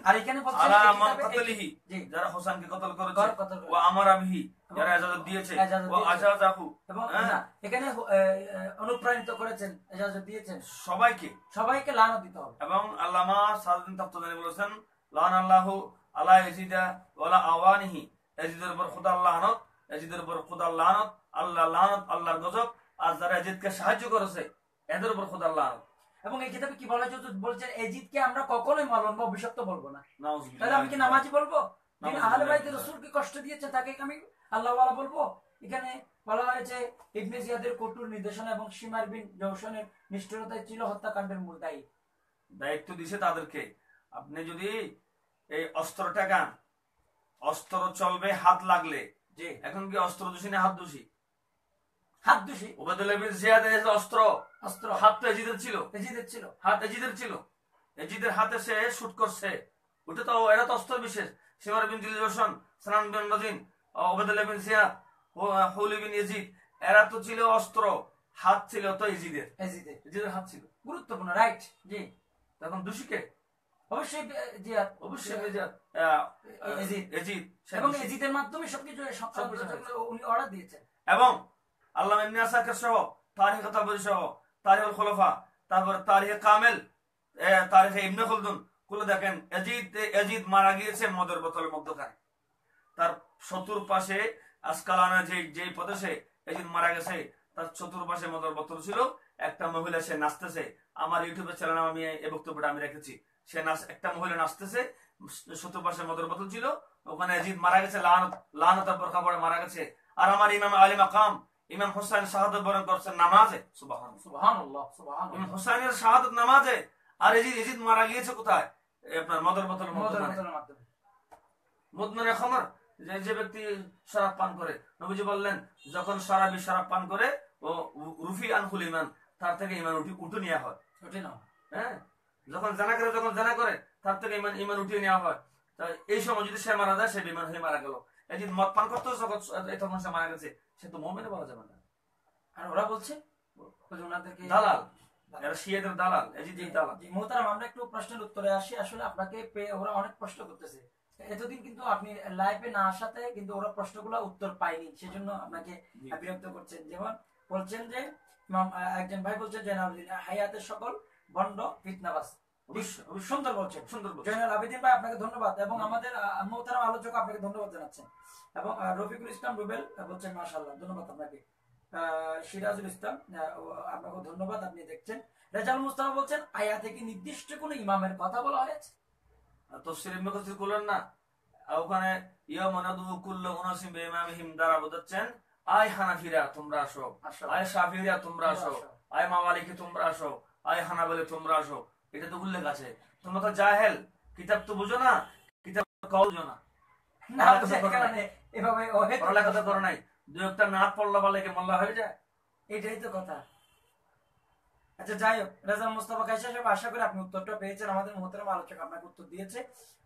যারা হোসেনকে কতল করেছে। ও আমার আবিহি যারা দিয়েছে ও এখানে অনুপ্রাণিত করেছেন এজাজত দিয়েছেন। সবাইকে। সবাইকে লানত দিতে হবে। এবং আল্লামা সাদুদ্দিন তপ্তদানি বলেছেন লান আল্লাহু আলা এজিদা ওয়ালা আওয়ানিহি। এজিদের উপর খুদা লানত এজিদের উপর খুদা লানত আল্লাহ লানত আল্লাহর গজব। আর যারা এজিদকে সাহায্য করেছে এদের উপর খুদা লানত এবং এই কিতাবে কি বলা হয়েছে? বলছেন এজিদকে আমরা কখনোই মালন বা অভিশপ্ত বলব না। তাহলে আমি কি নামাজি বলব? আহলে রসুলকে কষ্ট দিয়েছে তাকে আমি আল্লাহওয়ালা বলব? এখানে বলা হয়েছে ইবনে জিয়াদের কঠোর নির্দেশনা এবং সীমার বিন জৌসনের নিষ্ঠুরতায় ছিল হত্যাকাণ্ডের মূল দায়ী। দায়িত্ব দিছে তাদেরকে। আপনি যদি এই অস্ত্র টাকান অস্ত্র চলবে হাত লাগলে। এখন কি অস্ত্র দোষী না হাত দোষী হাত দোষী ওবায়দুল্লাহ বিন জিয়াদের এই অস্ত্র অস্ত্র। হাত তো এজিদের ছিল। এজিদের ছিল। হাত এজিদের ছিল। এজিদের হাতে সে শুট করছে। ওটা তো এরা তো অস্ত্র বিশেষ। সিমার বিন হোসেন সানান বিন রাজিন ওবায়দুল্লাহ বিন জিয়াদ হৌলি বিন এজিদ এরা তো ছিল অস্ত্র। হাত ছিল তো এজিদের। এজিদের। এজিদের হাত ছিল। গুরুত্বপূর্ণ রাইট। জি। তখন দোষীকে? অবশ্যই জিয়াদ। অবশ্যই আহ, এজিদ। এজিদ। এবং এজিদের মাধ্যমে সবকিছু সব সবকিছু উনি অর্ডার দিয়েছেন। এবং আল্লাহ ইবনে আসাকির সহ, তারিখ তাবরি সহ, তারিখুল তারপর কামেল তারিখ ইবনে খুলদুন। খুলে দেখেন, এজিদ এজিদ মারা গিয়েছে মদের বোতলের মধ্যখানে। তার চতুর পাশে যে প্রদেশে এজিদ মারা গেছে, তার চতুর্পাশে মদের বোতল ছিল। একটা মহিলা সে নাচতেছে। আমার ইউটিউবে চ্যানেল আমি এই বক্তব্যটা আমি রেখেছি। সে নাচ, একটা মহিলা নাচতেছে, চতুর্পাশে মদের বোতল ছিল। ওখানে এজিদ মারা গেছে, লানত লানতার মারা গেছে। আর আমার ইমাম আলী মাকাম ইমাম হোসেন শাহাদত বরণ করছেন নামাজে। সুবাহান সুবহানাল্লাহ সুবহানাল্লাহ। ইমাম হোসেনের শাহাদত নামাজে। আর এজিদ এজিদ মারা গিয়েছে কোথায়? আপনার মদর বোতল মুদমনে খমর যে যে ব্যক্তি শরাব পান করে নবীজি বললেন যখন শরাবি শরাব পান করে ও রুফি আনহুল ইমান তার থেকে ইমান উঠি উঠে নেওয়া হয়। না হ্যাঁ। যখন জানা করে যখন জানা করে তার থেকে ইমান ইমান উঠিয়ে নেওয়া হয়। তা এই সময় যদি সে মারা যায় সে বিমান হয়ে মারা গেল। এই মদ পান করতে যখন তখন সে মারা গেছে। সে তো মোমেনে বলা যাবে না। আর ওরা বলছে ওনাদেরকে দালাল। এরা শিয়াদের দালাল এই দালাল। মোহতারাম আমরা একটু প্রশ্নের উত্তরে আসি। আসলে আপনাকে ওরা অনেক প্রশ্ন করতেছে। এতদিন কিন্তু আপনি লাইভে না আসাতে কিন্তু ওরা প্রশ্নগুলো উত্তর পায়নি। সেজন্য আপনাকে বিরক্ত করছেন। যেমন বলছেন যে একজন ভাই বলছেন হায়াতের সকল বন্ড ফিতনাবাস। সুন্দর বলছেন সুন্দর। জয়নাল আবেদিন ভাই আপনাকে ধন্যবাদ। এবং আমাদের মোহতারাম আলোচক আপনাকে ধন্যবাদ জানাচ্ছেন। এবং রফিকুল ইসলাম রুবেল বলছেন মাশাআল্লাহ ধন্যবাদ আপনাকে। সিরাজুল ইসলাম আপনাকে ধন্যবাদ আপনি দেখছেন। রেজাল মুস্তাফা বলছেন আয়াতে কি নির্দিষ্ট কোন ইমামের কথা বলা হয়েছে? তফসির ইবনে কাসির করলেন না। ওখানে ইয়া মনাদু কুল্লু উনাসিম বিইমামিহিম দ্বারা বোঝাচ্ছেন আয় হানাফিরা তোমরা আসো। আয় শাফিরা তোমরা আসো। আসো। আয় মাওয়ালিকে তোমরা আসো। আয় হানাবলে তোমরা আসো। এটা তো উল্লেখ আছে। তোমরা তো জাহেল কিতাব তো বুঝো না কিতাব কাউ বুঝো না। এভাবে অহেতুক পড়ালেখা তো করো নাই। দু একটা পড়লা মোল্লা হয়ে যায়? এটাই তো কথা। আচ্ছা যাই হোক মুস্তাফা কাইসা সাহেব আশা করি আপনি উত্তরটা পেয়েছেন। আমাদের মোহতারাম আলোচক আপনাকে উত্তর দিয়েছে।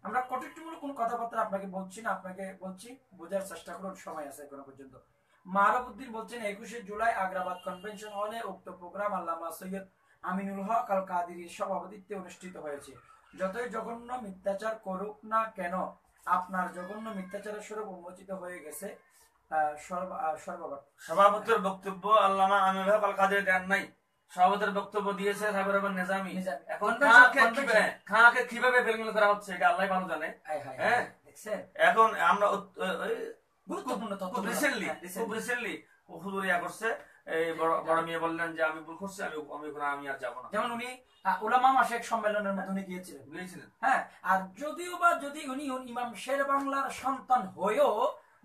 আমরা কটুক্তিমূলক কোন কথাবার্তা আপনাকে বলছি না আপনাকে বলছি বোঝার চেষ্টা করুন সময় আছে এখনও পর্যন্ত। মাহরুদ্দিন বলছেন একুশে জুলাই আগ্রাবাদ কনভেনশন হলে উক্ত প্রোগ্রাম আল্লামা সৈয়দ আমিনুল হক আল কাদিরির সভাপতিত্বে অনুষ্ঠিত হয়েছে। যতই জঘন্য মিথ্যাচার করুক না কেন আপনার জঘন্য মিথ্যাচারের স্বরূপ উন্মোচিত হয়ে গেছে সভাপতির বক্তব্য আল্লামা আমির হক আল কাদের দেন নাই। সভাপতির বক্তব্য দিয়েছে সাহেবের রহমান নিজামী। এখন কাকে কীভাবে বেলমিল করা হচ্ছে এটা আল্লাহ ভালো জানে। হ্যাঁ। এখন আমরা গুরুত্বপূর্ণ তথ্য খুব রিসেন্টলি হ্যাঁ, খুব। রিসেন্টলি হুজুর ইয়া করছে। এই বড় বড় মেয়ে বললেন যে আমি ভুল করছি আমি আমি ওখানে আমি আর যাব না। যেমন উনি আহ, মাসেক সম্মেলনের মধ্যে উনি গিয়েছিলেন। বুঝেছিলেন হ্যাঁ আর যদিও বা যদি উনি ইমাম শের বাংলার সন্তান হয়েও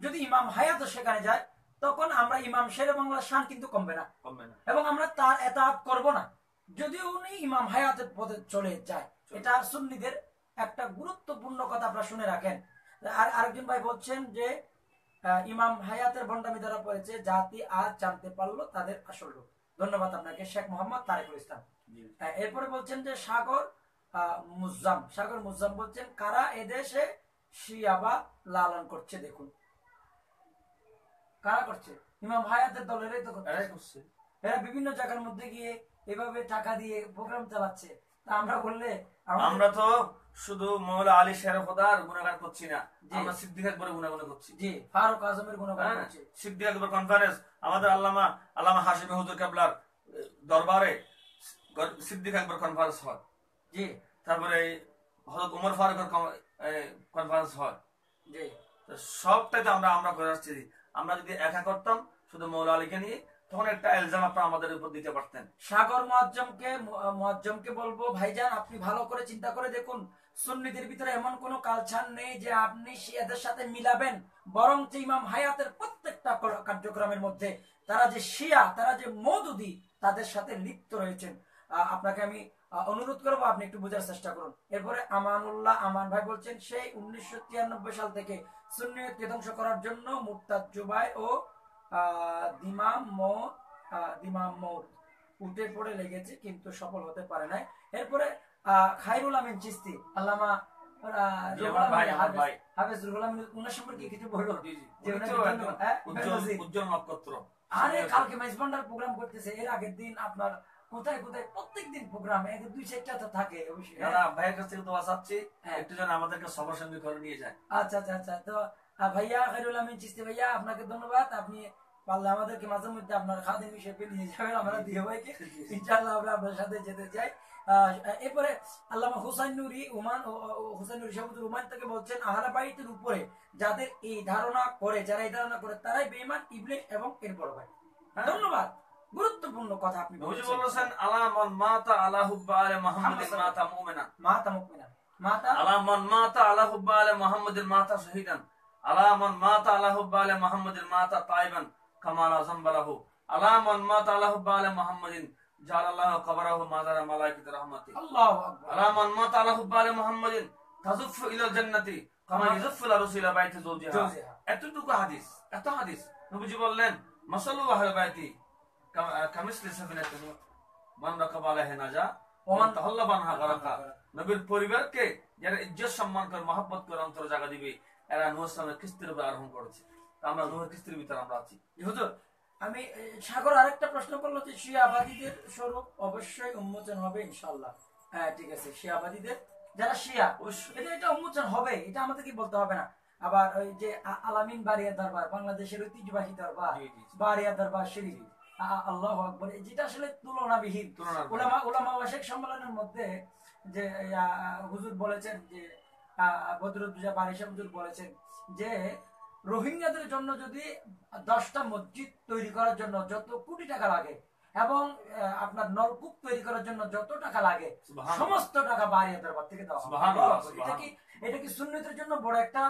যদি ইমাম হায়াত সেখানে যায় তখন আমরা ইমাম শের বাংলার শান কিন্তু কমবে না। কমবে না। এবং আমরা তার এতাহাত করব না। যদিও উনি ইমাম হায়াতের পথে চলে যায় এটা সুন্নিদের একটা গুরুত্বপূর্ণ কথা আপনারা শুনে রাখেন। আর আরেকজন ভাই বলছেন যে ইমাম হায়াতের ভণ্ডামি দ্বারা পড়েছে জাতি আজ জানতে পারল তাদের আসল রূপ। ধন্যবাদ আপনাকে শেখ মোহাম্মদ তারেকুল ইসলাম। এরপরে বলছেন যে সাগর আহ, মুজ্জাম সাগর মুজ্জাম বলছেন কারা এদেশে শিয়াবা লালন করছে দেখুন। কারা করছে? ইমাম হায়াতের দলেরই তো করছে। করছে। এরা বিভিন্ন জায়গার মধ্যে গিয়ে এভাবে টাকা দিয়ে প্রোগ্রাম চালাচ্ছে। তা আমরা বললে আমরা তো শুধু মৌলা আলী শের খোদার গুণাগান করছি না। আমরা সিদ্দিক একবারে গুণাগুণ করছি। জি ফারুক আজমের গুণগান হ্যাঁ, করছি। সিদ্দিক আকবর কনফারেন্স আমাদের আল্লামা আল্লামা হাসিম হুজুর কাবলার দরবারে সিদ্দিক আকবর কনফারেন্স হয়। জি। তারপরে হযরত উমর ফারুকের কনফারেন্স হয়। জি। তো সবটাই তো আমরা আমরা করে আসছি। আমরা যদি একা করতাম শুধু মৌলা আলীকে নিয়ে তখন একটা এলজাম আপনারা আমাদের উপর দিতে পারতেন। সাগর মোয়াজ্জমকে মোয়াজ্জমকে বলব ভাইজান আপনি ভালো করে চিন্তা করে দেখুন সুন্নিদের ভিতরে এমন কোন কালচার নেই যে আপনি শিয়াদের সাথে মিলাবেন। বরং যে ইমাম হায়াতের প্রত্যেকটা কার্যক্রমের মধ্যে তারা যে শিয়া, তারা যে মৌদুদি তাদের সাথে লিপ্ত রয়েছেন। আপনাকে আমি অনুরোধ করব আপনি একটু বোঝার চেষ্টা করুন। এরপরে আমানুল্লাহ আমান ভাই বলছেন, সেই উনিশশো তিরানব্বই সাল থেকে সুন্নিয়তকে ধ্বংস করার জন্য মুক্তাদ জুবাই ও দিমাম দিমাম উঠে পড়ে লেগেছে, কিন্তু সফল হতে পারে নাই। এরপরে আহ, খায়রুল আমিন চিস্তি আল্লামা আহ, জি, রুহুল আমার ভাই, আমিন আমার হাফেজ- ভাই। হাফেজ রুহুল আমিন ওনার সম্পর্কে কিছু বলল জি, জি। যে উনি ওনাকে তো ধন্যবাদ। একদম উজ্জ্বল বেনজির। উজ্জ্বল নক্ষত্র। আরে কালকে প্রোগ্রাম করতেছে এর আগের দিন আপনার কোথায় কোথায় প্রত্যেক দিন প্রোগ্রাম দুই চারটা তো থাকে অবশ্যই। ভাইয়ের কাছ থেকে দোয়া চাচ্ছি। একটু যেন আমাদেরকে সবার সঙ্গে করে নিয়ে যায়। আচ্ছা আচ্ছা আচ্ছা। তো ভাইয়া খাইরুল আমিন চিস্তি ভাইয়া আপনাকে ধন্যবাদ। আপনি পারলে আমাদেরকে মাঝে মধ্যে আপনার খাদিম হিসেবে নিয়ে যাবেন আমরা দিয়ে ভাইকে আমরা আপনার সাথে যেতে চাই। এরপরে আল্লামা হুসাইন নুরি উমান হুসাইন নুরি শাহুদুর উমান থেকে বলছেন আহলা বাইতের উপরে যাদের এই ধারণা করে যারা এই ধারণা করে তারাই বেঈমান ইবলিস এবং এর বড় ভাই। হ্যাঁ। ধন্যবাদ। গুরুত্বপূর্ণ কথা আপনি বলেছেন। বলেছেন আলা মান মাতা আলা হুব্বা আলে মুহাম্মাদিন মাতা মুমিনা মাতা মাতা আলা মান মাতা আলা হুব্বা আলে মুহাম্মাদিন মাতা শহীদান। আলা মান মাতা আলা হুব্বা আলে মুহাম্মাদিন মাতা তাইবান কামালা জামবালাহু আলা মান মাতা আলা হুব্বা আলে মুহাম্মাদিন এতটুকু হাদিস এত হাদিস। নবীজি বললেন আহলে বাইতি কামিসলি সাফিনাতিন মান রাকাবা আলাইহি নাজা ওমান তাহাল্লা বানহা গারাকা। নবীর পরিবারকে যারা ইজ্জত সম্মান করে মহব্বত করে অন্তর জায়গা দিবে এরা নূহ ইসলামের কিস্তির উপর আরোহণ করেছে। আমরা নূহের কিস্তির ভিতরে আমরা আছি। হুজুর আমি সাগর আরেকটা প্রশ্ন করল যে শিয়াবাদীদের স্বরূপ অবশ্যই উন্মোচন হবে ইনশাল্লাহ হ্যাঁ ঠিক আছে শিয়াবাদীদের যারা শিয়া এটা এটা উন্মোচন হবে এটা আমাদেরকে বলতে হবে না আবার ওই যে আলামিন বারিয়া দরবার বাংলাদেশের ঐতিহ্যবাহী দরবার। বারিয়া দরবার শরীফ আল্লাহ আকবর যেটা আসলে তুলনাবিহীন। ওলামা ওলামা ওয়াশেক সম্মেলনের মধ্যে যে হুজুর বলেছেন যে বদরুদ্দোজা বারিশা হুজুর বলেছেন যে রোহিঙ্গাদের জন্য যদি দশটা মসজিদ তৈরি করার জন্য যত কোটি টাকা লাগে এবং আপনার নলকূপ তৈরি করার জন্য যত টাকা লাগে সমস্ত টাকা বাড়িয়ে দরবার থেকে দেওয়া। এটা কি এটা কি সুন্নতের জন্য বড় একটা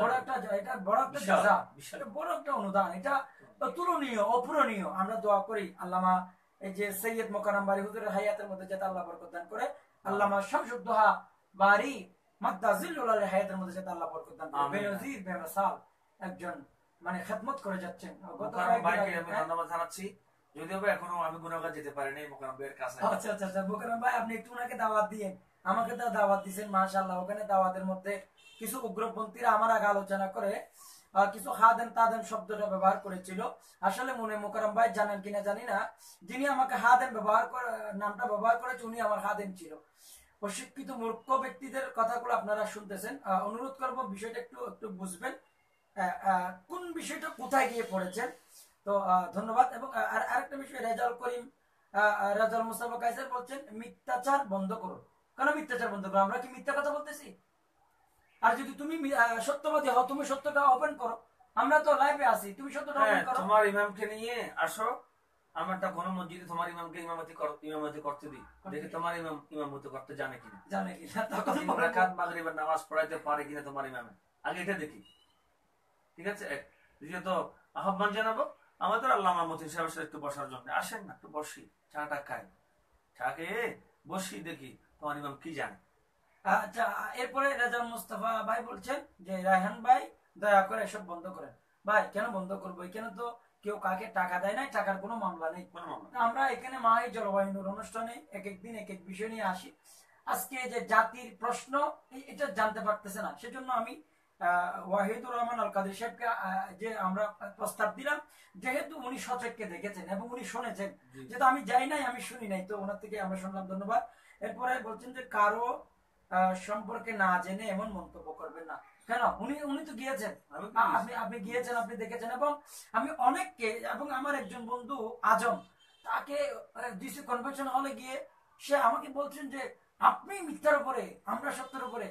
বড় একটা এটা বড় একটা। এটা বড় একটা অনুদান। এটা অতুলনীয় অপূরণীয়। আমরা দোয়া করি আল্লামা এই যে সৈয়দ মোকারাম বাড়ি হুজুরের হায়াতের মধ্যে যাতে আল্লাহ বরকত দান করে আল্লামা শামসুদ্দোহা বাড়ি মাদ্দাজিল্লুল হায়াতের মধ্যে যাতে আল্লাহ বরকত দান করে। বেনজির বেমসাল একজন মানে খেদমত করে যাচ্ছেন। হ্যাঁ? ধন্যবাদ জানাচ্ছি। যদিও এখনও আমি যেতে পারিনি ভাইয়ের কাছে। আচ্ছা আচ্ছা আচ্ছা। ভাই আপনি একটু ওনাকে দাওয়াত দিয়েন। আমাকে তো দাওয়াত দিয়েছেন মাশাআল্লাহ। ওখানে দাওয়াতের মধ্যে কিছু উগ্রপন্থীরা আমার আগে আলোচনা করে কিছু হাদেন তাদেন শব্দটা ব্যবহার করেছিল। আসলে মনে মোকাররম ভাই জানেন কিনা জানি না। যিনি আমাকে হাদেন ব্যবহার করে নামটা ব্যবহার করেছে উনি আমার হাদেন ছিল। অশিক্ষিত মূর্খ ব্যক্তিদের কথাগুলো আপনারা শুনতেছেন। অনুরোধ করব বিষয়টা একটু একটু বুঝবেন। কোন বিষয়টা কোথায় গিয়ে পড়েছেন? তো ধন্যবাদ। এবং আর আরেকটা বিষয় রেজাল করিম রেজাল মুস্তাফা কাইসার বলছেন মিথ্যাচার বন্ধ করো। কেন মিথ্যাচার বন্ধ করো? আমরা কি মিথ্যা কথা বলতেছি? আর যদি তুমি সত্যবাদী হও তুমি সত্যটা ওপেন করো। আমরা তো লাইভে আছি তুমি সত্যটা হ্যাঁ ওপেন করো। তোমার ইমামকে নিয়ে আসো। কোনো মসজিদে তোমার ইমামকে ইমামতি কর- ইমামতি করতে দিই। দেখি তোমার ইমাম ইমামতি করতে জানে কিনা। জানে কি না তখন মাগরিবের নামাজ পড়াইতে পারে কিনা তোমার ইমামে? আগে এটা দেখি। ঠিক আছে? এক। দ্বিতীয়ত আহ্বান জানাব আমাদের আল্লামা মতিন সাহেবের সাথে একটু বসার জন্য। আসেন না একটু বসি চাটা খাই। চা খেয়ে বসি দেখি তোমার ইমাম কি জানে। আচ্ছা এরপরে রেজাল মুস্তাফা ভাই বলছেন যে রায়হান ভাই দয়া করে এসব বন্ধ করেন। ভাই কেন বন্ধ করব? এখানে তো কেউ কাকে টাকা দেয় নাই টাকার কোনো মামলা নেই। কোনো মামলা আমরা এখানে মাই জলবায়ুর অনুষ্ঠানে এক এক দিন এক এক বিষয় নিয়ে আসি। আজকে যে জাতির প্রশ্ন এটা জানতে পারতেছে না। সেজন্য আমি ওয়াহিদুর রহমান আল কাদের সাহেবকে যে আমরা প্রস্তাব দিলাম যেহেতু উনি সচককে দেখেছেন এবং উনি শুনেছেন। যেহেতু আমি যাই নাই আমি শুনি নাই তো ওনার থেকে আমরা শুনলাম ধন্যবাদ। এরপরে বলছেন যে কারও সম্পর্কে না জেনে এমন মন্তব্য করবেন না। কেন? উনি উনি তো গিয়েছেন। আপনি আপনি গিয়েছেন আপনি দেখেছেন এবং আমি অনেককে এবং আমার একজন বন্ধু আজম তাকে ডিসি কনভেনশন হলে গিয়ে সে আমাকে বলছেন যে আপনি মিথ্যার উপরে আমরা সত্যের উপরে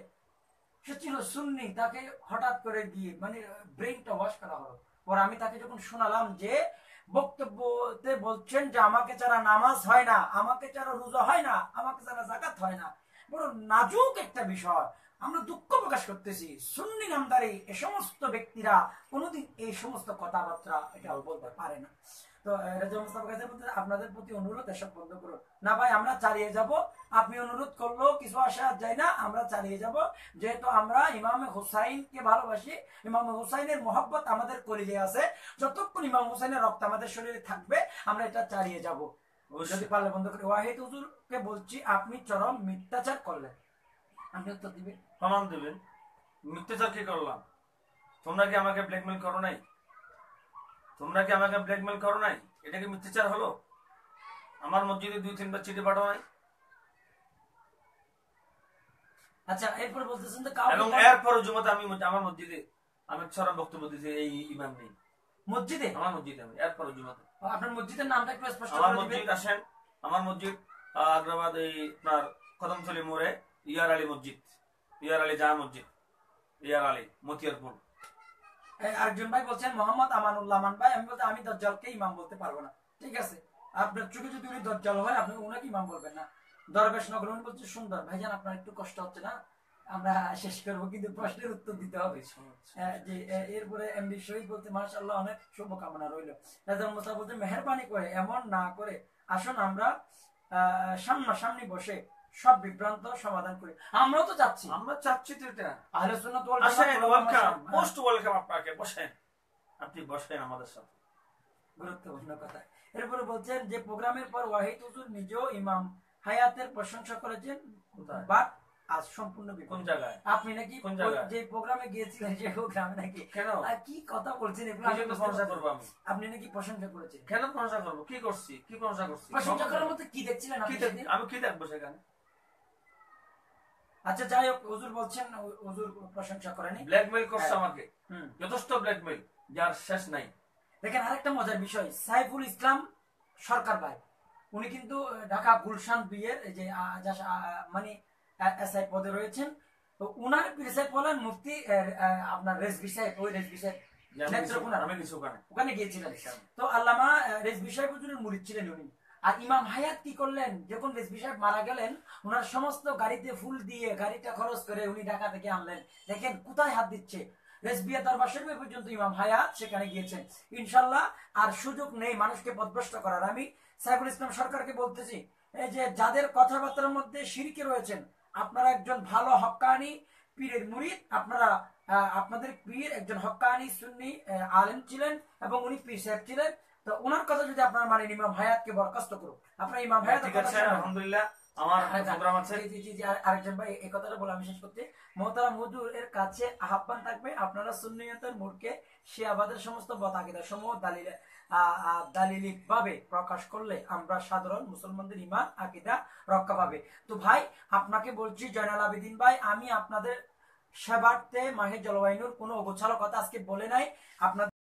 সে ছিল সুন্নি, তাকে হঠাৎ করে গিয়ে মানে ব্রেনটা ওয়াশ করা হলো। পরে আমি তাকে যখন শোনালাম যে, বক্তব্যতে বলছেন যে, আমাকে ছাড়া নামাজ হয় না, আমাকে ছাড়া রোজা হয় না, আমাকে ছাড়া জাকাত হয় না, বড় নাজুক একটা বিষয়। আমরা দুঃখ প্রকাশ করতেছি। সুন্নি নামদারি, এ সমস্ত ব্যক্তিরা কোনোদিন এই সমস্ত কথাবার্তা এটা বলতে পারে না। তো আহ, রেজা মুস্তাফা কাছে আপনাদের প্রতি অনুরোধ এসব বন্ধ করুন। না ভাই আমরা চালিয়ে যাব। আপনি অনুরোধ করলেও কিছু আসা যায় না আমরা চালিয়ে যাব। যেহেতু আমরা ইমামে হুসাইনকে ভালোবাসি ইমাম হুসাইনের মোহাব্বত আমাদের কলিজে আছে। যতক্ষণ ইমাম হুসাইনের রক্ত আমাদের শরীরে থাকবে আমরা এটা চালিয়ে যাব। যদি পারলে বন্ধ করে। ওয়াহিদ হুজুরকে বলছি আপনি চরম মিথ্যাচার করলেন। আপনি উত্তর দিবেন। প্রমাণ দেবেন। মিথ্যাচার কি করলাম? তোমরা কি আমাকে ব্ল্যাকমেল করো নাই? তোমরা কি আমাকে ব্ল্যাকমেল করো নাই? এটা কি মিথ্যাচার হলো? আমার মসজিদে দুই তিনবার চিঠি পাঠাও নাই? আচ্ছা এরপরে বলতেছেন এবং কাউকে এরপরও জুমাতে আমি আমার মসজিদে আমি ছড়া বক্তব্য দিয়েছি এই ইমাম নেই। মসজিদে? আমার মসজিদে আমি এরপর জুমাতে। আপনার মসজিদের নামটা একটু স্পষ্ট আমার মসজিদ আসেন আমার মসজিদ আগ্রাবাদ এই আপনার কদমতলি মোড়ে ইয়ার আলী মসজিদ। ইয়ার আলী জামা মসজিদ ইয়ার আলী মতিয়ারপুর। আরেকজন ভাই বলছেন মোহাম্মদ আমানুল্লাহ আমান ভাই। আমি বলতে আমি দজ্জালকে ইমাম বলতে পারব না। ঠিক আছে? আপনার চোখে যদি উনি দজ্জাল হয় আপনি ওনাকে ইমাম বলবেন না। দরবেশ নগর উনি বলছে সুন্দর ভাইজান আপনার একটু কষ্ট হচ্ছে না? আমরা শেষ করব কিন্তু প্রশ্নের উত্তর দিতে হবে। যে আহ, এরপরে এমডি শহীদ বলতে মাশাআল্লাহ অনেক শুভকামনা রইল। রাজা মুসা বলতে মেহরবানি করে এমন না করে। আসুন আমরা আহ, সামনাসামনি বসে সব বিভ্রান্ত সমাধান করি। আমরাও তো যাচ্ছি আমরা চাচ্ছি তো এটা। আহলে সুন্নাত ওয়াল আসেন ওয়েলকাম। হ্যাঁ, মোস্ট ওয়েলকাম আপনাকে। বসেন। আপনি বসেন আমাদের সাথে। গুরুত্বপূর্ণ কথা। এরপরে বলছেন যে প্রোগ্রামের পর ওয়াহিদ হুজুর নিজেও ইমাম। হায়াতের প্রশংসা করেছেন। কোথায়? বাট আজ সম্পূর্ণ কোন জায়গায়? আপনি নাকি কোন জায়গায়? যে প্রোগ্রামে গিয়েছিলেন সেই প্রোগ্রামে নাকি? কেন? আর কি কথা বলছেন এগুলো আমি প্রশংসা করব আমি? আপনি নাকি প্রশংসা করেছেন? কেন প্রশংসা করব? কি করছি? কি প্রশংসা করছি? প্রশংসা করার মধ্যে কি দেখছিলেন আপনি আমি কি দেখব সেখানে? আচ্ছা যাই হোক হুজুর বলছেন হুজুর প্রশংসা করেনি। ব্ল্যাকমেল করছে হ্যাঁ। আমাকে। যথেষ্ট ব্ল্যাকমেল যার শেষ নাই। দেখেন আরেকটা মজার বিষয় সাইফুল ইসলাম সরকার ভাই। উনি কিন্তু ঢাকা গুলশান বিয়ের যে মানে এসআই পদে রয়েছেন। তো উনার প্রিসাইড বলেন মুফতি আপনার রেজবি সাহেব ওই রেজবি সাহেব যে আমি কিছু- নেত্রকোনা। আমি ওখানে ওখানে গিয়েছিলেন। তো আল্লামা রেজবি সাহেব হুজুরের মুরিদ ছিলেন উনি। আর ইমাম হায়াত কি করলেন? যখন রেজবি সাহেব মারা গেলেন, ওনার সমস্ত গাড়িতে ফুল দিয়ে গাড়িটা খরচ করে উনি ঢাকা থেকে আনলেন। দেখেন কোথায় হাত দিচ্ছে। পর্যন্ত ইমাম হায়াত সেখানে গিয়েছেন। ইনশাল্লাহ আর সুযোগ নেই মানুষকে পদভ্রষ্ট করার। আমি সাইফুল ইসলাম সরকারকে বলতেছি, এই যে যাদের কথাবার্তার মধ্যে সিরকে রয়েছেন, আপনারা একজন ভালো হক্কানি পীরের মুরিদ, আপনারা আপনাদের পীর একজন হক্কানি সুন্নি আলেম ছিলেন এবং উনি পীর সাহেব ছিলেন। তো ওনার কথা যদি আপনারা মানেন ইমাম হায়াতকে বরখাস্ত করুন। আপনার ইমাম হায়াত ঠিক আছে আলহামদুলিল্লাহ আমার হ্যাঁ, প্রোগ্রাম আছে। জি, জি, জি, জি, আর- আরেকজন ভাই এই কথাটা বলে আমি শেষ করতে। মোহতারাম হুজুর এর কাছে আহ্বান থাকবে আপনারা সুন্নিয়তের মোড়কে শিয়াবাদের সমস্ত বতাকিদা সমূহ দালিল দালিলিক ভাবে প্রকাশ করলে আমরা সাধারণ মুসলমানদের ইমান আকিদা রক্ষা পাবে। তো ভাই আপনাকে বলছি জয়নাল আবেদিন ভাই আমি আপনাদের সেবার্থে মাহে জলবায়ুর কোনো অগোছালো কথা আজকে বলে নাই। আপনাদের